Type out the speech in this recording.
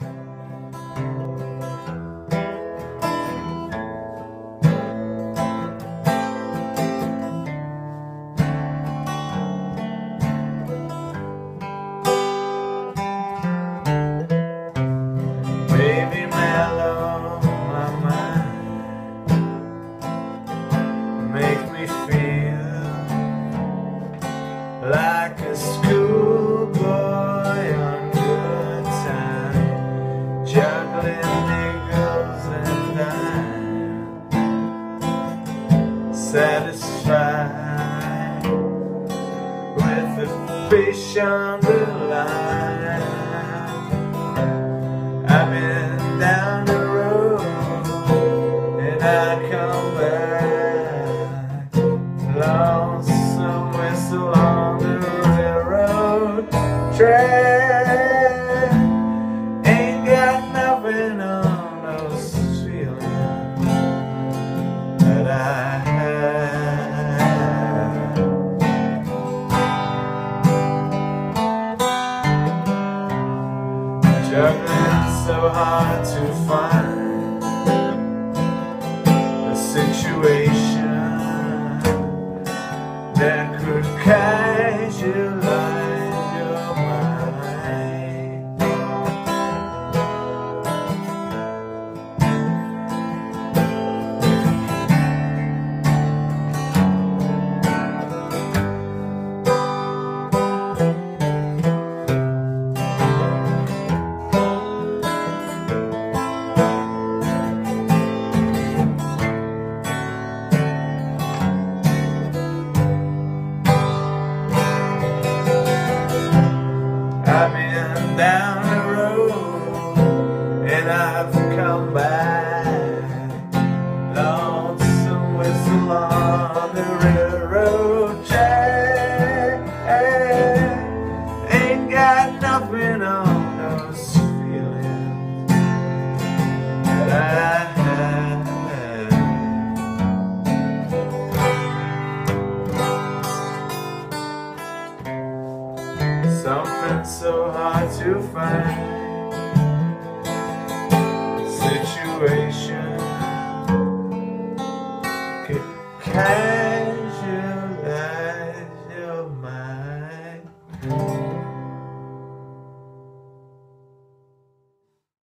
like satisfied with the fish on the line. I've been down the road and I come back lonesome whistle on the railroad track. Juggling so hard to find down the road and I've come back. Something so hard to find Situation Could